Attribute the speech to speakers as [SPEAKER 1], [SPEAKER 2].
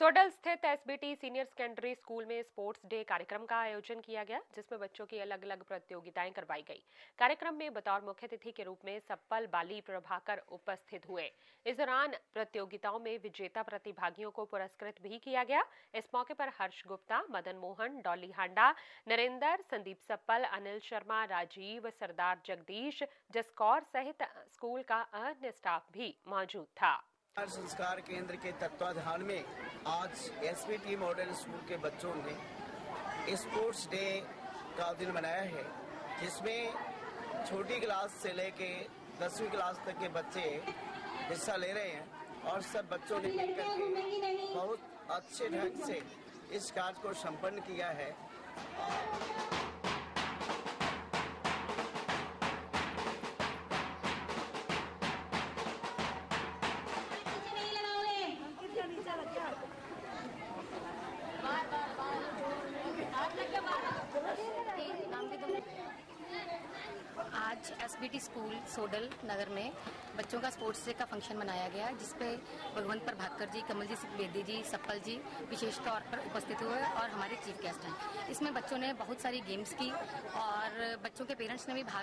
[SPEAKER 1] सोडल स्थित SBT senior secondary school में sports day कार्यक्रम का आयोजन किया गया, जिसमें बच्चों की अलग अलग प्रतियोगिताएँ करवाई गई। कार्यक्रम में बतौर मुख्य अतिथि के रूप में सप्पल बाली प्रभाकर उपस्थित हुए। इस दौरान प्रतियोगिताओं में विजेता प्रतिभागियों को पुरस्कृत भी किया गया। इस मौके पर हर्ष गुप्ता, मदन मोहन, डॉली हांडा, नरेंद्र, संदीप सप्पल अनिल शर्मा, राजीव, सरदार जगदीश, जसकौर सहित स्कूल का अन्य स्टाफ भी मौजूद था।
[SPEAKER 2] संस्कार केंद्र के तत्वाधान में आज एसपीटी मॉडल स्कूल के बच्चों ने स्पोर्ट्स डे का दिन मनाया है, जिसमें छोटी क्लास से लेके दसवीं क्लास तक के बच्चे हिस्सा ले रहे हैं और सब बच्चों ने मिलकर के बहुत अच्छे ढंग से इस कार्य को संपन्न किया है।
[SPEAKER 3] आज एसबीटी स्कूल सोडल नगर में बच्चों का स्पोर्ट्स डे का फ़ंक्शन मनाया गया, जिसपे भगवंत प्रभाकर जी, कमल जी बेदी जी सप्पल जी विशेष तौर पर उपस्थित हुए और हमारे चीफ गेस्ट हैं। इसमें बच्चों ने बहुत सारी गेम्स की और बच्चों के पेरेंट्स ने भी भाग